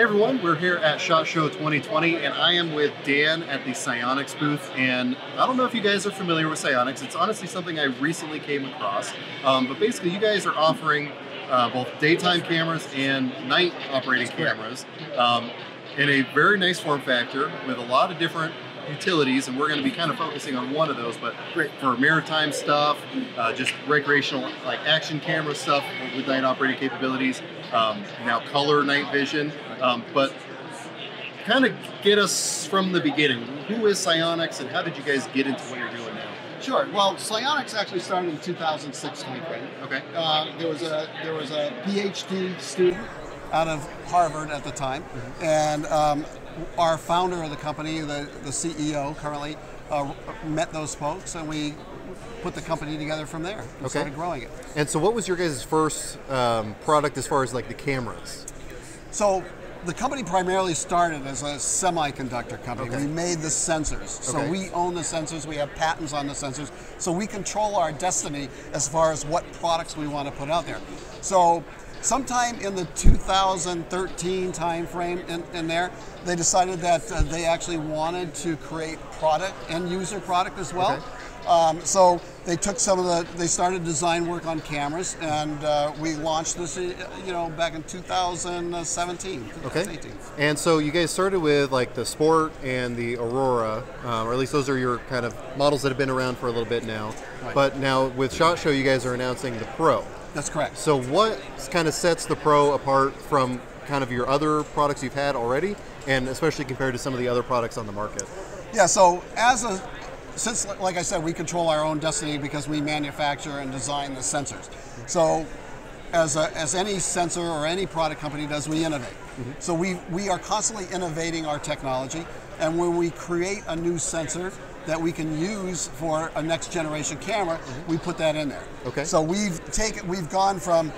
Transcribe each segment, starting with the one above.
Hey everyone, we're here at SHOT Show 2020 and I am with Dan at the SiOnyx booth and I don't know if you guys are familiar with SiOnyx. It's honestly something I recently came across. Um, but basically you guys are offering uh, both daytime cameras and night operating cameras um, in a very nice form factor with a lot of different utilities, and we're going to be kind of focusing on one of those. But Great. for maritime stuff, uh, just recreational like action camera stuff with night operating capabilities, um, now color night vision. Um, but kind of get us from the beginning. Who is SiOnyx, and how did you guys get into what you're doing now? Sure. Well, SiOnyx actually started in 2006 timeframe. Okay. Uh, there was a there was a PhD student out of Harvard at the time, Mm-hmm. and um, our founder of the company, the, the CEO currently, uh, met those folks, and we put the company together from there and Okay. started growing it. And so, what was your guys' first um, product as far as like the cameras? So the company primarily started as a semiconductor company. Okay. We made the sensors. So Okay. we own the sensors, we have patents on the sensors. So we control our destiny as far as what products we want to put out there. So sometime in the 2013 timeframe in, in there, they decided that uh, they actually wanted to create product, and user product as well. Okay. Um, so they took some of the, they started design work on cameras, and uh, we launched this, uh, you know, back in 2017, Okay. 2018. And so, you guys started with like the Sport and the Aurora, um, or at least those are your kind of models that have been around for a little bit now. Right. But now with Shot Show, you guys are announcing the Pro. That's correct. So, what kind of sets the Pro apart from kind of your other products you've had already, and especially compared to some of the other products on the market? Yeah, so as a, since like I said, we control our own destiny because we manufacture and design the sensors. So as, a, as any sensor or any product company does, we innovate. Mm-hmm. So we, we are constantly innovating our technology, and when we create a new sensor that we can use for a next generation camera, we put that in there. Okay. So we've taken, we've gone from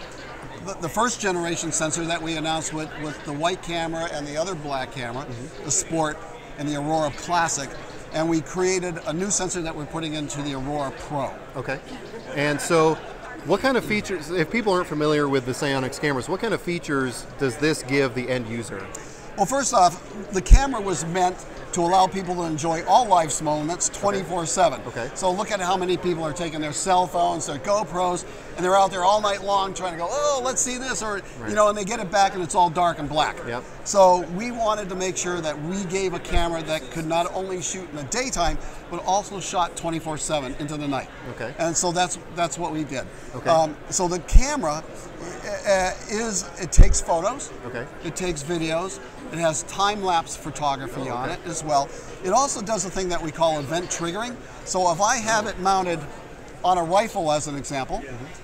the, the first generation sensor that we announced with, with the white camera and the other black camera, mm-hmm. the Sport and the Aurora Classic, and we created a new sensor that we're putting into the Aurora Pro. Okay. And so, what kind of features, if people aren't familiar with the SiOnyx cameras, what kind of features does this give the end user? Well, first off, the camera was meant to allow people to enjoy all life's moments 24 7. Okay. So look at how many people are taking their cell phones, their GoPros, and they're out there all night long trying to go, oh, let's see this, or, you know, and they get it back and it's all dark and black. Yep. So we wanted to make sure that we gave a camera that could not only shoot in the daytime, but also shot 24 7 into the night. Okay. And so that's that's what we did. Okay. Um, so the camera uh, is, it takes photos. Okay. It takes videos. It has time lapse photography on it as well. It also does a thing that we call event triggering. So if I have it mounted on a rifle, as an example,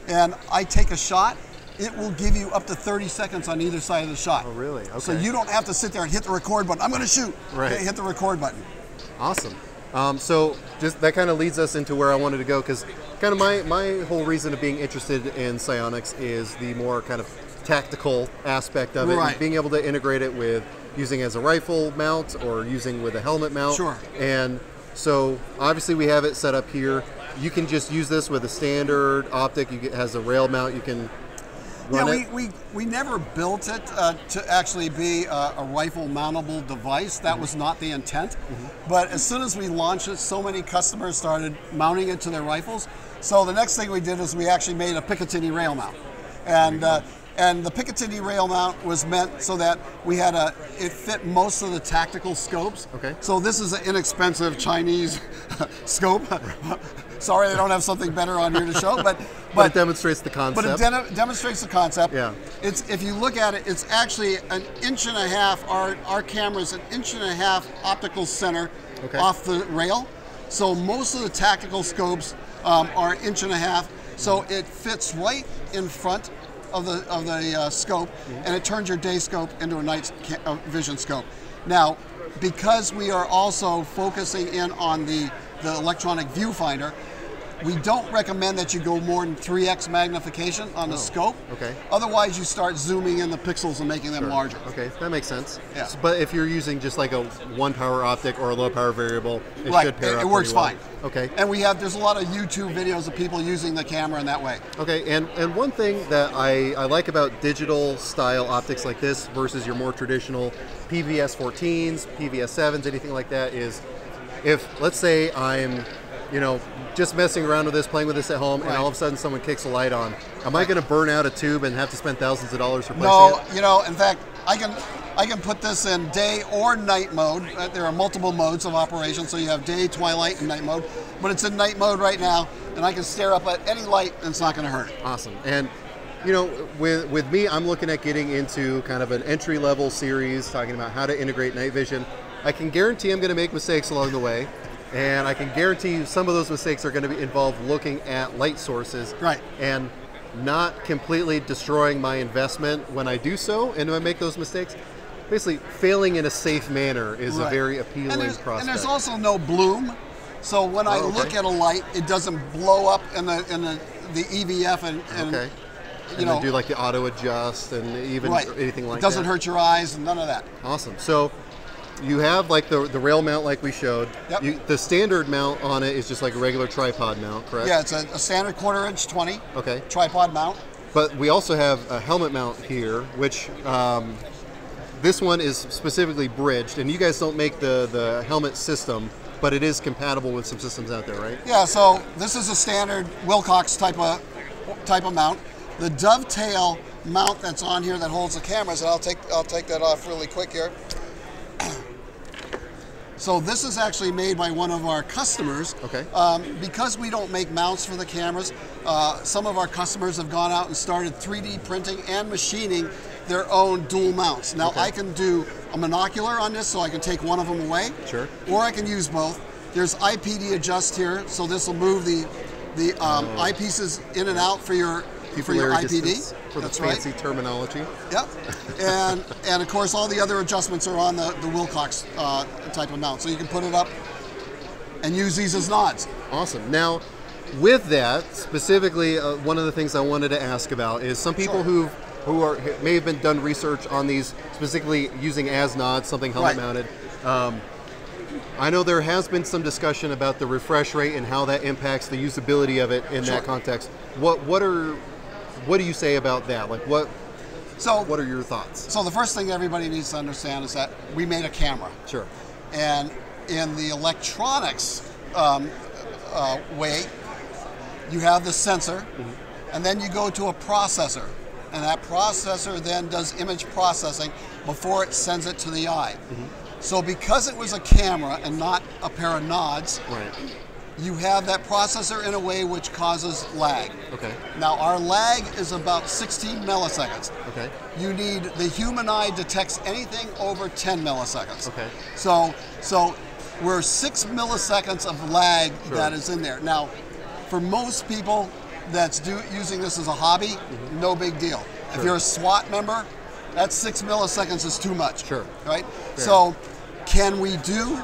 and I take a shot, it will give you up to 30 seconds on either side of the shot. Oh, really? Okay. So you don't have to sit there and hit the record button. I'm going to shoot. Right. Okay, hit the record button. Awesome. Um, so just that kind of leads us into where I wanted to go because kind of my, my whole reason of being interested in SiOnyx is the more kind of tactical aspect of it, and being able to integrate it with using as a rifle mount or using with a helmet mount. Sure. And so obviously we have it set up here. You can just use this with a standard optic. You get, has a rail mount. You can Yeah, run we, we, we never built it uh, to actually be a, a rifle mountable device. That was not the intent. But as soon as we launched it, so many customers started mounting it to their rifles. So the next thing we did is we actually made a Picatinny rail mount. And, uh, and the Picatinny rail mount was meant so that we had a, it fit most of the tactical scopes. Okay. So this is an inexpensive Chinese scope. Sorry, I don't have something better on here to show, but but it demonstrates the concept. but it de- demonstrates the concept. Yeah. It's if you look at it, it's actually an inch and a half. Our our camera is an inch and a half optical center Okay. off the rail. So most of the tactical scopes um, are inch and a half. So it fits right in front of the of the uh, scope, and it turns your day scope into a night uh, vision scope. Now, because we are also focusing in on the the electronic viewfinder, We don't recommend that you go more than 3x magnification on the oh, scope. Oh, okay. Otherwise, you start zooming in the pixels and making them Sure. larger. Okay, that makes sense. Yeah. But if you're using just like a one power optic or a low power variable, it right. should pair it, up it works well. fine. Okay. And we have there's a lot of YouTube videos of people using the camera in that way. Okay, and, and one thing that I, I like about digital style optics like this versus your more traditional PVS 14s, PVS 7s, anything like that is if, let's say, I'm, you know, just messing around with this, playing with this at home, and all of a sudden someone kicks a light on, am I going to burn out a tube and have to spend thousands of dollars replacing No, it? you know, in fact, I can I can put this in day or night mode. Uh, There are multiple modes of operation, so you have day, twilight, and night mode. But it's in night mode right now, and I can stare up at any light, and it's not going to hurt. Awesome. And you know, with with me, I'm looking at getting into kind of an entry level series, talking about how to integrate night vision. I can guarantee I'm going to make mistakes along the way, and I can guarantee you some of those mistakes are going to be involve looking at light sources, Right. And not completely destroying my investment when I do so, and when I make those mistakes. Basically, failing in a safe manner is a very appealing and prospect. And there's also no bloom. So when I Oh, okay. look at a light, it doesn't blow up in the in the, the EVF and, and okay. you and know then do like the auto adjust and even right. anything like that. it doesn't that. hurt your eyes and none of that. Awesome. So you have like the, the rail mount like we showed. Yep. You, the standard mount on it is just like a regular tripod mount, correct? Yeah, it's a, a standard quarter inch 20 Okay. tripod mount. But we also have a helmet mount here, which um, this one is specifically bridged, and you guys don't make the, the helmet system, but it is compatible with some systems out there, right? Yeah, so this is a standard Wilcox type of type of mount. The dovetail mount that's on here that holds the cameras, and I'll take I'll take that off really quick here. So this is actually made by one of our customers. Okay. Um, because we don't make mounts for the cameras, uh, some of our customers have gone out and started 3D printing and machining their own dual mounts. Now Okay. I can do a monocular on this, so I can take one of them away. Sure. Or I can use both. There's IPD adjust here, so this will move the the um, eyepieces in and out for your for your IPD. for the That's right. fancy terminology. Yep. And and of course all the other adjustments are on the, the Wilcox uh, type of mount. So you can put it up and use these as nods. Awesome. Now, with that specifically, uh, one of the things I wanted to ask about is some people Sure. who who are may have been done research on these specifically using as nods, something helmet Right. mounted. Um, I know there has been some discussion about the refresh rate and how that impacts the usability of it in Sure. that context. What what are what do you say about that? Like what So what are your thoughts? so the first thing everybody needs to understand is that we made a camera. Sure. And in the electronics um, uh, way, you have the sensor, and then you go to a processor. And that processor then does image processing before it sends it to the eye. So, because it was a camera and not a pair of nods, Right. You have that processor in a way which causes lag. Okay. Now, our lag is about 16 milliseconds. Okay. You need the human eye detects anything over 10 milliseconds. Okay. So, so we're six milliseconds of lag Sure. that is in there. Now, for most people that's do, using this as a hobby, no big deal. If Mm-hmm. You're a SWAT member, that six milliseconds is too much. Sure. Right. So, can we do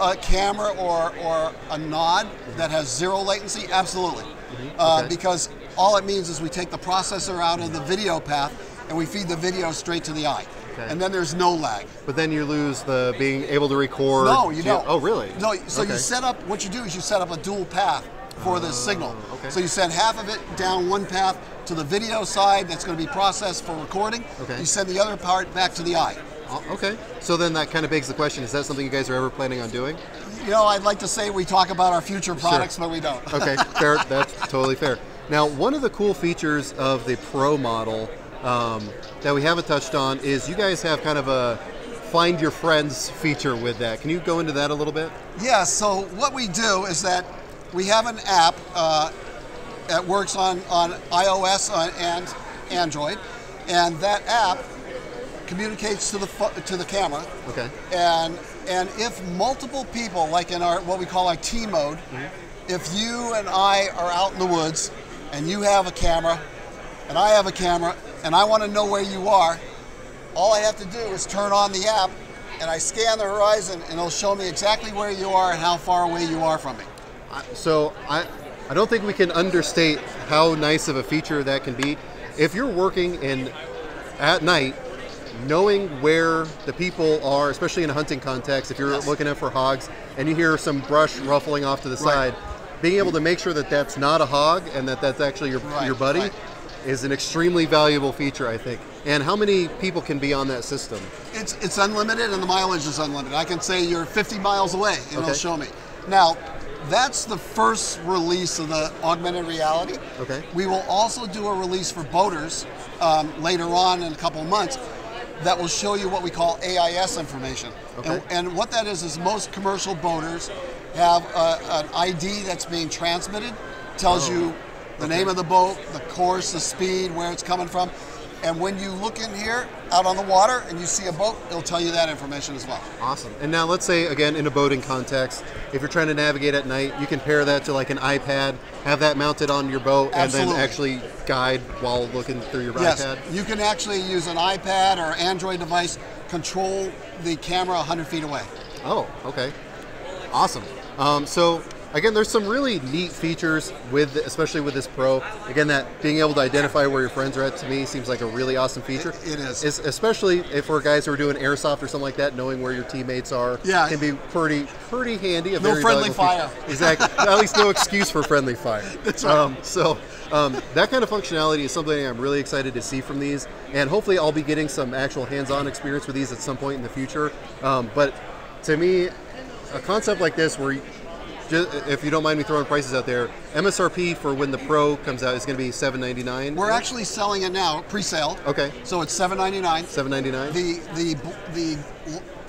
a camera or or a nod that has zero latency? Absolutely. Uh, Mm-hmm. Okay. because all it means is we take the processor out of the video path and we feed the video straight to the eye. Okay. And then there's no lag. But then you lose the being able to record. No, you don't. Oh, really? No, so Okay. you set up what you do is you set up a dual path for the signal. Oh, okay. So you send half of it down one path to the video side that's going to be processed for recording. Okay. You send the other part back to the eye. Oh, okay. So then that kind of begs the question: Is that something you guys are ever planning on doing? You know, I'd like to say we talk about our future products, but we don't. Okay, fair. That's totally fair. Now, one of the cool features of the Pro model um, that we haven't touched on is you guys have kind of a find your friends feature with that. Can you go into that a little bit? Yeah, so what we do is that we have an app uh, that works on, on iOS uh, and Android, and that app communicates to the to the camera. Okay. And and if multiple people, like in our what we call our T mode, mm-hmm. if you and I are out in the woods, and you have a camera, and I have a camera, and I want to know where you are, all I have to do is turn on the app, and I scan the horizon, and it'll show me exactly where you are and how far away you are from me. I- So I I don't think we can understate how nice of a feature that can be. If you're working in at night, knowing where the people are, especially in a hunting context, if you're Yes. looking out for hogs and you hear some brush ruffling off to the Right. side, being able to make sure that that's not a hog and that that's actually your, Right, your buddy right. is an extremely valuable feature, I think. And how many people can be on that system? It's it's unlimited and the mileage is unlimited. I can say you're 50 miles away and it'll show me. Now, that's the first release of the augmented reality. Okay. We will also do a release for boaters um, later on in a couple of months that will show you what we call AIS information. Okay. And, and what that is is most commercial boaters have a, an ID that's being transmitted, tells Oh, you the name of the boat, the course, the speed, where it's coming from. And when you look in here out on the water and you see a boat, it'll tell you that information as well. Awesome. And now let's say again in a boating context, if you're trying to navigate at night, you can pair that to like an iPad, have that mounted on your boat, and then actually guide while looking through your Yes, iPad. you can actually use an iPad or Android device, control the camera 100 feet away. Oh, okay. Awesome. Um, so again, there's some really neat features with, especially with this Pro. Again, that being able to identify where your friends are at to me seems like a really awesome feature. It- it is. Es- especially if we're guys who are doing airsoft or something like that, knowing where your teammates are Yeah. can be pretty pretty handy. A No friendly feature. fire. Exactly. At least no excuse for friendly fire. That's right. Um, so um, that kind of functionality is something I'm really excited to see from these, and hopefully I'll be getting some actual hands-on experience with these at some point in the future. Um, but to me, a concept like this, where you, ju- if you don't mind me throwing prices out there, MSRP for when the Pro comes out is going to be 799. We're actually selling it now, pre-sale. okay. So it's 7.99. 799. The the the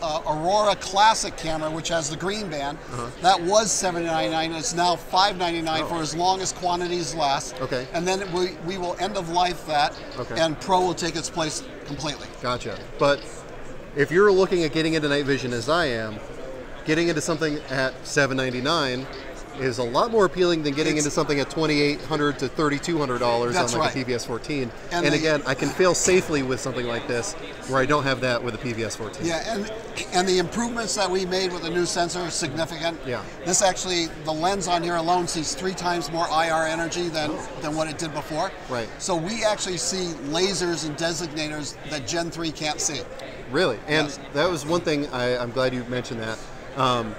uh, Aurora Classic camera, which has the green band, Uh-huh. that was 7.99. It's now 5.99 for as long as quantities last. Oh. Okay. And then we, we will end of life that, Okay. and Pro will take its place completely. Gotcha. But if you're looking at getting into night vision as I am, getting into something at 799 is a lot more appealing than getting It's- into something at 2800 to 3200 dollars on like right. a PVS 14. And, And the- again, I can fail safely with something like this where I don't have that with a PVS 14. Yeah, and and the improvements that we made with the new sensor are significant. Yeah. This actually, the lens on here alone sees three times more IR energy than than what it did before. Right. So we actually see lasers and designators that Gen 3 can't see. Really? And Yes. that was one thing I, I'm glad you mentioned that. Um,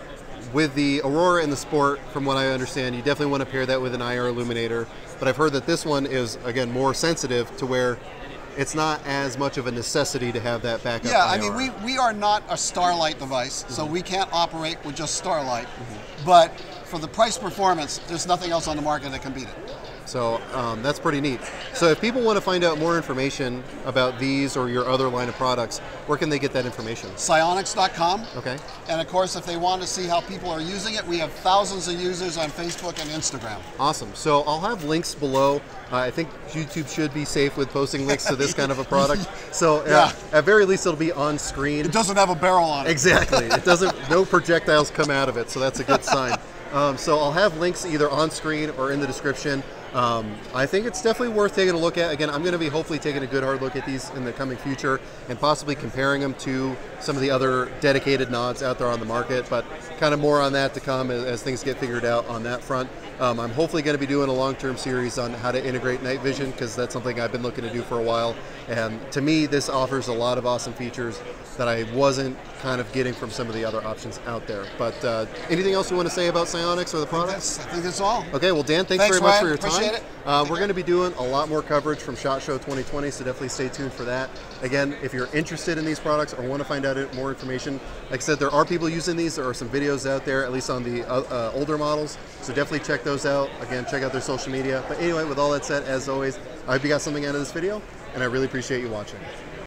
with the Aurora and the Sport, from what I understand, you definitely want to pair that with an IR illuminator. But I've heard that this one is, again, more sensitive to where it's not as much of a necessity to have that backup. Yeah, I mean, we, we are not a Starlight device, so Mm-hmm. we can't operate with just Starlight. But for the price performance, there's nothing else on the market that can beat it. So um, that's pretty neat. So if people want to find out more information about these or your other line of products, where can they get that information? SiOnyx.com. Okay. And of course, if they want to see how people are using it, we have thousands of users on Facebook and Instagram. Awesome. So I'll have links below. Uh, I think YouTube should be safe with posting links to this kind of a product. So uh, Yeah. at very least, it'll be on screen. It doesn't have a barrel on it. Exactly. It doesn't. No projectiles come out of it, so that's a good sign. Um, so I'll have links either on screen or in the description. Um, I think it's definitely worth taking a look at. Again, I'm going to be hopefully taking a good hard look at these in the coming future and possibly comparing them to some of the other dedicated nods out there on the market. But kind of more on that to come as, as things get figured out on that front. Um, I'm hopefully going to be doing a long-term series on how to integrate night vision because that's something I've been looking to do for a while. And to me, this offers a lot of awesome features that I wasn't kind of getting from some of the other options out there. But uh, anything else you want to say about SiOnyx or the products? That's, I think that's all. Okay, well, Dan, thanks, Thanks, very much Ryan. for your Appreciate Uh, we're going to be doing a lot more coverage from SHOT Show 2020, so definitely stay tuned for that. Again, if you're interested in these products or want to find out more information, like I said, there are people using these. There are some videos out there, at least on the uh, uh, older models, so definitely check those out. Again, check out their social media. But anyway, with all that said, as always, I hope you got something out of this video, and I really appreciate you watching.